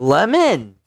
Lemon.